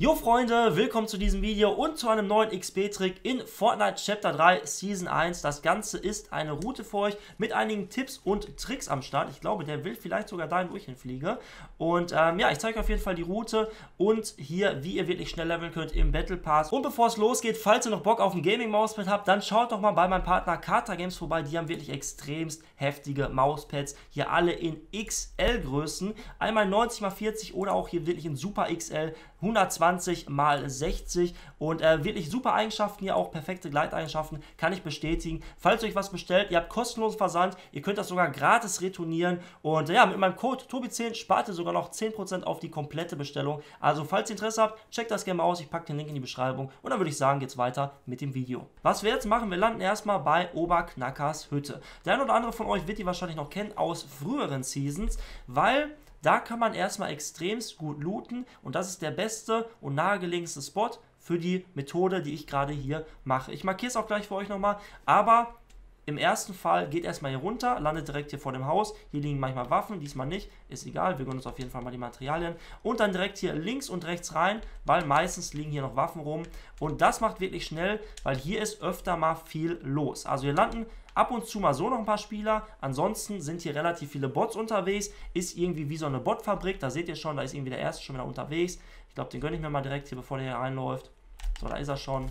Jo Freunde, willkommen zu diesem Video und zu einem neuen XP-Trick in Fortnite Chapter 3 Season 1. Das Ganze ist eine Route für euch mit einigen Tipps und Tricks am Start. Ich glaube, der will vielleicht sogar dahin, wo ich hinfliege. Und ähm, ja, ich zeige euch auf jeden Fall die Route und hier, wie ihr wirklich schnell leveln könnt im Battle Pass. Und bevor es losgeht, falls ihr noch Bock auf ein Gaming-Mauspad habt, dann schaut doch mal bei meinem Partner Kata Games vorbei. Die haben wirklich extremst heftige Mauspads. Hier alle in XL-Größen. Einmal 90 x 40 oder auch hier wirklich in Super XL 120 mal 60 und äh, wirklich super Eigenschaften hier, auch perfekte Gleiteigenschaften, kann ich bestätigen. Falls ihr euch was bestellt, ihr habt kostenlosen Versand, ihr könnt das sogar gratis retournieren und äh, ja, mit meinem Code TOBI10 spart ihr sogar noch 10% auf die komplette Bestellung. Also falls ihr Interesse habt, checkt das gerne mal aus, ich packe den Link in die Beschreibung und dann würde ich sagen, geht's weiter mit dem Video. Was wir jetzt machen, wir landen erstmal bei Oberknackers Hütte. Der eine oder andere von euch wird die wahrscheinlich noch kennen aus früheren Seasons, weil da kann man erstmal extremst gut looten und das ist der beste und nahegelegenste Spot für die Methode, die ich gerade hier mache. Ich markiere es auch gleich für euch nochmal, aber im ersten Fall geht erstmal hier runter, landet direkt hier vor dem Haus. Hier liegen manchmal Waffen, diesmal nicht, ist egal. Wir gönnen uns auf jeden Fall mal die Materialien. Und dann direkt hier links und rechts rein, weil meistens liegen hier noch Waffen rum. Und das macht wirklich schnell, weil hier ist öfter mal viel los. Also hier landen ab und zu mal so noch ein paar Spieler. Ansonsten sind hier relativ viele Bots unterwegs. Ist irgendwie wie so eine Botfabrik. Da seht ihr schon, da ist irgendwie der erste schon wieder unterwegs. Ich glaube, den gönne ich mir mal direkt hier, bevor der hier reinläuft. So, da ist er schon.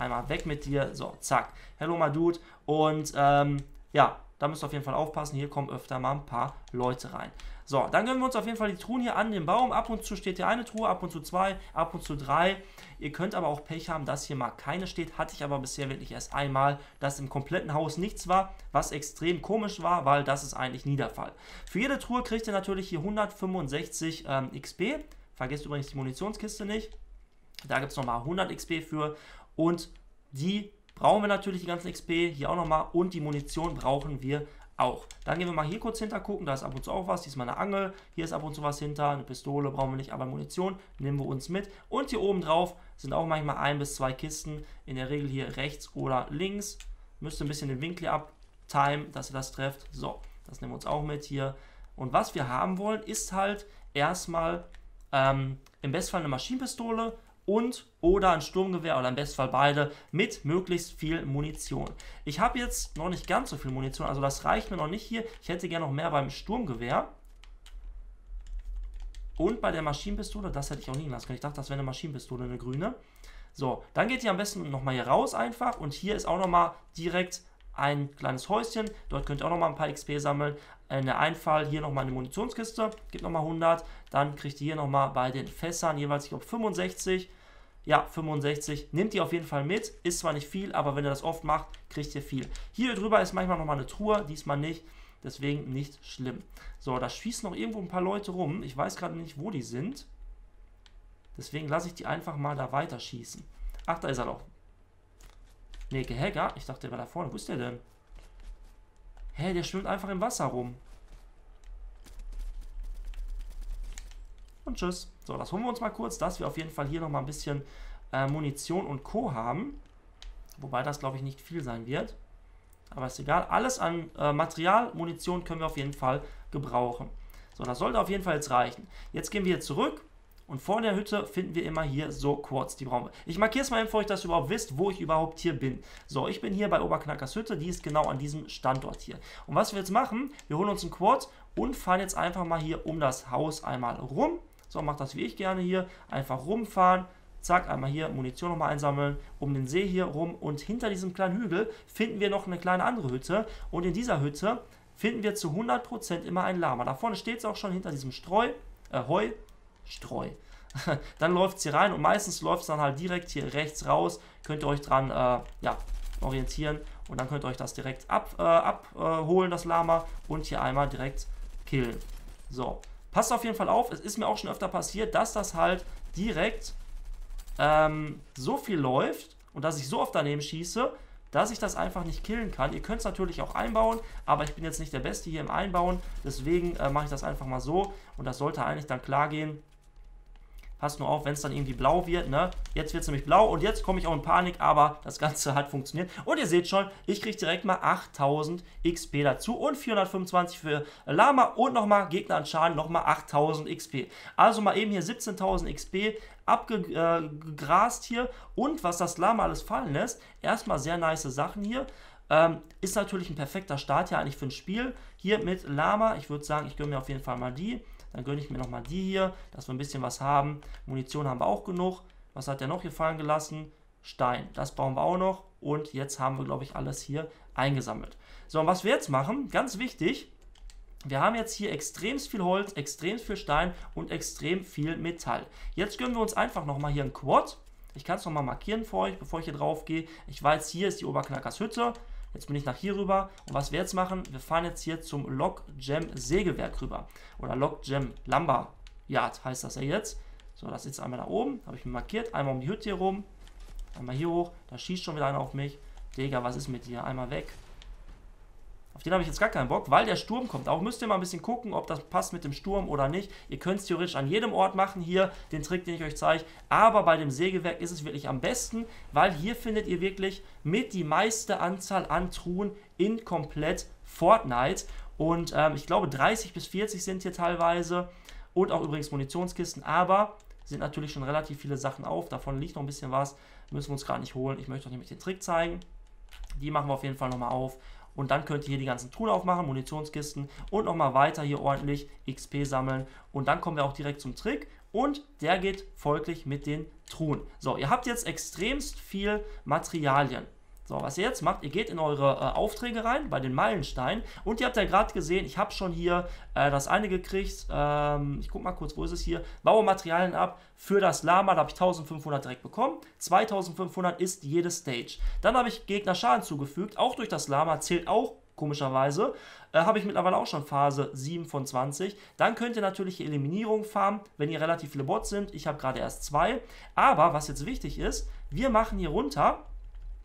Einmal weg mit dir. So, zack. Hello, my dude. Und ähm, ja, da müsst ihr auf jeden Fall aufpassen. Hier kommen öfter mal ein paar Leute rein. So, dann gönnen wir uns auf jeden Fall die Truhen hier an dem Baum. Ab und zu steht hier eine Truhe, ab und zu zwei, ab und zu drei. Ihr könnt aber auch Pech haben, dass hier mal keine steht. Hatte ich aber bisher wirklich erst einmal, dass im kompletten Haus nichts war, was extrem komisch war, weil das ist eigentlich nie der Fall. Für jede Truhe kriegt ihr natürlich hier 165 ähm, XP. Vergesst übrigens die Munitionskiste nicht. Da gibt es nochmal 100 XP für und die brauchen wir natürlich, die ganzen XP, hier auch nochmal und die Munition brauchen wir auch. Dann gehen wir mal hier kurz hinter gucken, da ist ab und zu auch was, diesmal eine Angel, hier ist ab und zu was hinter, eine Pistole brauchen wir nicht, aber Munition nehmen wir uns mit. Und hier oben drauf sind auch manchmal ein bis zwei Kisten, in der Regel hier rechts oder links. Müsst ihr ein bisschen den Winkel abtimen, dass ihr das trefft. So, das nehmen wir uns auch mit hier. Und was wir haben wollen, ist halt erstmal ähm, im Bestfall eine Maschinenpistole und oder ein Sturmgewehr oder im Bestfall beide mit möglichst viel Munition. Ich habe jetzt noch nicht ganz so viel Munition, also das reicht mir noch nicht hier. Ich hätte gerne noch mehr beim Sturmgewehr. Und bei der Maschinenpistole, das hätte ich auch liegen lassen können. Ich dachte, das wäre eine Maschinenpistole, eine grüne. So, dann geht ihr am besten nochmal hier raus einfach und hier ist auch nochmal direkt ein kleines Häuschen. Dort könnt ihr auch nochmal ein paar XP sammeln. In der Einfall hier nochmal eine Munitionskiste, gibt nochmal 100. Dann kriegt ihr hier nochmal bei den Fässern jeweils, ich glaube, 65. Ja, 65. Nehmt ihr auf jeden Fall mit. Ist zwar nicht viel, aber wenn ihr das oft macht, kriegt ihr viel. Hier drüber ist manchmal nochmal eine Truhe, diesmal nicht. Deswegen nicht schlimm. So, da schießen noch irgendwo ein paar Leute rum. Ich weiß gerade nicht, wo die sind. Deswegen lasse ich die einfach mal da weiter schießen. Ach, da ist er doch. Ne, Gehäger? Ich dachte, der war da vorne. Wo ist der denn? Hä, der schwimmt einfach im Wasser rum. Und tschüss. So, das holen wir uns mal kurz, dass wir auf jeden Fall hier nochmal ein bisschen äh, Munition und Co. haben. Wobei das, glaube ich, nicht viel sein wird. Aber ist egal. Alles an äh, Material, Munition können wir auf jeden Fall gebrauchen. So, das sollte auf jeden Fall jetzt reichen. Jetzt gehen wir hier zurück. Und vor der Hütte finden wir immer hier so Quartz, die brauchen wir. Ich markiere es mal euch, dass ihr überhaupt wisst, wo ich überhaupt hier bin. So, ich bin hier bei Oberknackers Hütte, die ist genau an diesem Standort hier. Und was wir jetzt machen, wir holen uns einen Quartz und fahren jetzt einfach mal hier um das Haus einmal rum. So, macht das wie ich gerne hier. Einfach rumfahren. Zack, einmal hier Munition nochmal einsammeln, um den See hier rum. Und hinter diesem kleinen Hügel finden wir noch eine kleine andere Hütte. Und in dieser Hütte finden wir zu 100% immer ein Lama. Da vorne steht es auch schon hinter diesem Streu, äh, Heu, Streu. dann läuft es hier rein und meistens läuft es dann halt direkt hier rechts raus. Könnt ihr euch dran, äh, ja, orientieren und dann könnt ihr euch das direkt abholen, äh, ab, das Lama, und hier einmal direkt killen. So, Passt auf jeden Fall auf, es ist mir auch schon öfter passiert, dass das halt direkt ähm, so viel läuft und dass ich so oft daneben schieße, dass ich das einfach nicht killen kann. Ihr könnt es natürlich auch einbauen, aber ich bin jetzt nicht der Beste hier im Einbauen, deswegen äh, mache ich das einfach mal so. Und das sollte eigentlich dann klar gehen, Passt nur auf, wenn es dann irgendwie blau wird, ne? Jetzt wird es nämlich blau und jetzt komme ich auch in Panik, aber das Ganze hat funktioniert. Und ihr seht schon, ich kriege direkt mal 8000 XP dazu und 425 für Lama und nochmal Gegner an Schaden, nochmal 8000 XP. Also mal eben hier 17.000 XP abgegrast hier und was das Lama alles fallen lässt, erstmal sehr nice Sachen hier. Ähm, ist natürlich ein perfekter Start ja eigentlich für ein Spiel. Hier mit Lama, ich würde sagen, ich gönne mir auf jeden Fall mal die. Dann gönne ich mir nochmal die hier, dass wir ein bisschen was haben. Munition haben wir auch genug. Was hat der noch hier fallen gelassen? Stein. Das brauchen wir auch noch. Und jetzt haben wir, glaube ich, alles hier eingesammelt. So, und was wir jetzt machen, ganz wichtig, wir haben jetzt hier extrem viel Holz, extrem viel Stein und extrem viel Metall. Jetzt gönnen wir uns einfach nochmal hier ein Quad. Ich kann es nochmal markieren für euch, bevor ich hier drauf gehe. Ich weiß, hier ist die Oberknackers Hütte. Jetzt bin ich nach hier rüber. Und was wir jetzt machen, wir fahren jetzt hier zum Log Jam Sägewerk rüber. Oder Log Jam Lumber Yard heißt das ja jetzt. So, das ist einmal da oben. Habe ich mir markiert. Einmal um die Hütte hier rum. Einmal hier hoch. Da schießt schon wieder einer auf mich. Digga, was ist mit dir? Einmal weg. Auf den habe ich jetzt gar keinen Bock, weil der Sturm kommt. Auch müsst ihr mal ein bisschen gucken, ob das passt mit dem Sturm oder nicht. Ihr könnt es theoretisch an jedem Ort machen, hier den Trick, den ich euch zeige. Aber bei dem Sägewerk ist es wirklich am besten, weil hier findet ihr wirklich mit die meiste Anzahl an Truhen in komplett Fortnite. Und ähm, ich glaube 30 bis 40 sind hier teilweise. Und auch übrigens Munitionskisten. Aber sind natürlich schon relativ viele Sachen auf. Davon liegt noch ein bisschen was. Müssen wir uns gerade nicht holen. Ich möchte euch nämlich den Trick zeigen. Die machen wir auf jeden Fall nochmal auf. Und dann könnt ihr hier die ganzen Truhen aufmachen, Munitionskisten und nochmal weiter hier ordentlich XP sammeln. Und dann kommen wir auch direkt zum Trick. Und der geht folglich mit den Truhen. So, ihr habt jetzt extremst viel Materialien. So, was ihr jetzt macht, ihr geht in eure äh, Aufträge rein, bei den Meilensteinen. Und ihr habt ja gerade gesehen, ich habe schon hier äh, das eine gekriegt. Ähm, ich guck mal kurz, wo ist es hier? Baue Materialien ab für das Lama, da habe ich 1500 direkt bekommen. 2500 ist jede Stage. Dann habe ich Gegner Schaden zugefügt, auch durch das Lama, zählt auch komischerweise. Äh, habe ich mittlerweile auch schon Phase 7 von 20. Dann könnt ihr natürlich Eliminierung farmen, wenn ihr relativ viele Bots sind. Ich habe gerade erst zwei. Aber was jetzt wichtig ist, wir machen hier runter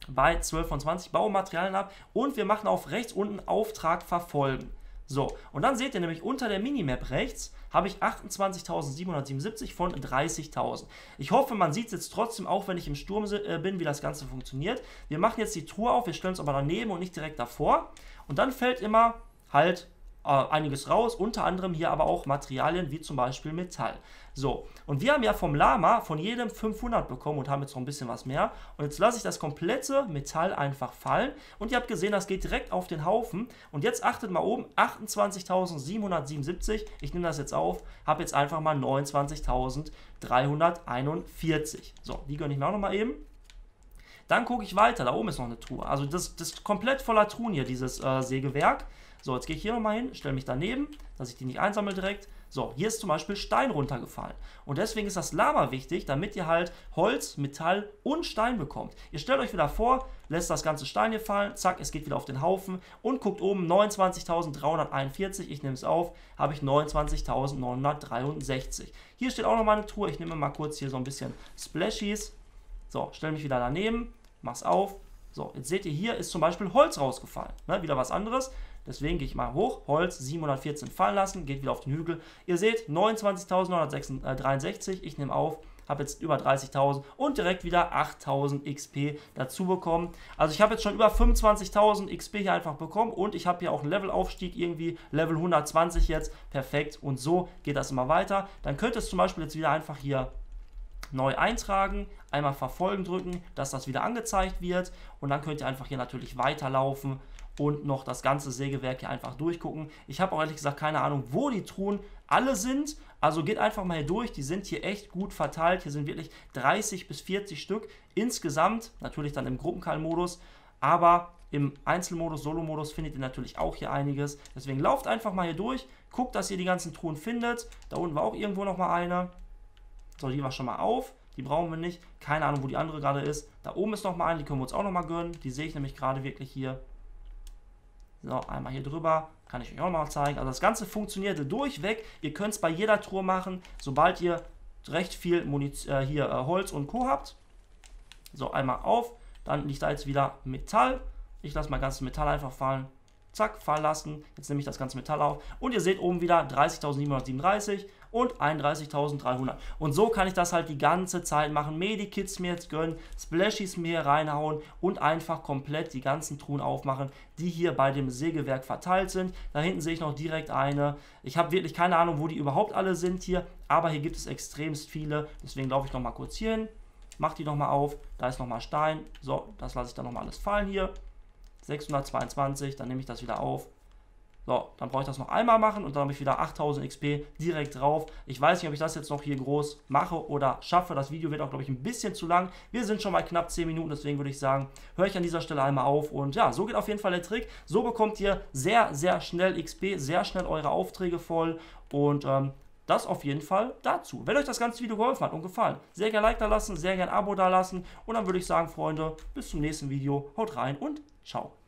bei 12 von 20 Baumaterialien ab und wir machen auf rechts unten Auftrag verfolgen. So, und dann seht ihr nämlich unter der Minimap rechts habe ich 28.777 von 30.000. Ich hoffe, man sieht es jetzt trotzdem, auch wenn ich im Sturm äh, bin, wie das Ganze funktioniert. Wir machen jetzt die Tour auf, wir stellen es aber daneben und nicht direkt davor. Und dann fällt immer halt äh, einiges raus, unter anderem hier aber auch Materialien wie zum Beispiel Metall. So, und wir haben ja vom Lama von jedem 500 bekommen und haben jetzt noch ein bisschen was mehr. Und jetzt lasse ich das komplette Metall einfach fallen. Und ihr habt gesehen, das geht direkt auf den Haufen. Und jetzt achtet mal oben, 28.777. Ich nehme das jetzt auf, habe jetzt einfach mal 29.341. So, die gönne ich mir auch nochmal eben. Dann gucke ich weiter, da oben ist noch eine Truhe. Also das, das ist komplett voller Truhen hier, dieses äh, Sägewerk. So, jetzt gehe ich hier nochmal hin, stelle mich daneben, dass ich die nicht einsammle direkt. So, hier ist zum Beispiel Stein runtergefallen. Und deswegen ist das Lama wichtig, damit ihr halt Holz, Metall und Stein bekommt. Ihr stellt euch wieder vor, lässt das ganze Stein hier fallen, zack, es geht wieder auf den Haufen und guckt oben 29.341, ich nehme es auf, habe ich 29.963. Hier steht auch nochmal eine Truhe, ich nehme mal kurz hier so ein bisschen Splashies. So, stelle mich wieder daneben, mach's auf. So, jetzt seht ihr, hier ist zum Beispiel Holz rausgefallen. Ne, wieder was anderes. Deswegen gehe ich mal hoch, Holz 714 fallen lassen, geht wieder auf den Hügel. Ihr seht 29.963, ich nehme auf, habe jetzt über 30.000 und direkt wieder 8.000 XP dazu bekommen. Also ich habe jetzt schon über 25.000 XP hier einfach bekommen und ich habe hier auch einen Levelaufstieg irgendwie, Level 120 jetzt, perfekt. Und so geht das immer weiter. Dann könnt ihr es zum Beispiel jetzt wieder einfach hier neu eintragen, einmal verfolgen drücken, dass das wieder angezeigt wird und dann könnt ihr einfach hier natürlich weiterlaufen und noch das ganze Sägewerk hier einfach durchgucken. Ich habe auch ehrlich gesagt keine Ahnung, wo die Truhen alle sind. Also geht einfach mal hier durch. Die sind hier echt gut verteilt. Hier sind wirklich 30 bis 40 Stück insgesamt. Natürlich dann im Gruppenkall-Modus. Aber im Einzelmodus, Solo-Modus findet ihr natürlich auch hier einiges. Deswegen lauft einfach mal hier durch. Guckt, dass ihr die ganzen Truhen findet. Da unten war auch irgendwo noch mal eine. So, die war schon mal auf. Die brauchen wir nicht. Keine Ahnung, wo die andere gerade ist. Da oben ist noch mal eine. Die können wir uns auch noch mal gönnen. Die sehe ich nämlich gerade wirklich hier. So, einmal hier drüber. Kann ich euch auch mal zeigen. Also das Ganze funktioniert durchweg. Ihr könnt es bei jeder Truhe machen, sobald ihr recht viel Muniz äh, hier äh, Holz und Co. habt. So, einmal auf. Dann liegt da jetzt wieder Metall. Ich lasse mal ganzes Metall einfach fallen. Zack, fallen lassen. Jetzt nehme ich das ganze Metall auf und ihr seht oben wieder 30.737 und 31.300. Und so kann ich das halt die ganze Zeit machen. Medikits mir jetzt gönnen, Splashies mir reinhauen und einfach komplett die ganzen Truhen aufmachen, die hier bei dem Sägewerk verteilt sind. Da hinten sehe ich noch direkt eine. Ich habe wirklich keine Ahnung, wo die überhaupt alle sind hier, aber hier gibt es extremst viele. Deswegen laufe ich noch mal kurz hier hin, mache die noch mal auf. Da ist noch mal Stein. So, das lasse ich dann noch mal alles fallen hier. 622, dann nehme ich das wieder auf. So, dann brauche ich das noch einmal machen und dann habe ich wieder 8000 XP direkt drauf. Ich weiß nicht, ob ich das jetzt noch hier groß mache oder schaffe. Das Video wird auch, glaube ich, ein bisschen zu lang. Wir sind schon mal knapp 10 Minuten, deswegen würde ich sagen, höre ich an dieser Stelle einmal auf. Und ja, so geht auf jeden Fall der Trick. So bekommt ihr sehr, sehr schnell XP, sehr schnell eure Aufträge voll und ähm, das auf jeden Fall dazu. Wenn euch das ganze Video geholfen hat und gefallen, sehr gerne Like da lassen, sehr gerne Abo da lassen und dann würde ich sagen, Freunde, bis zum nächsten Video. Haut rein und ciao.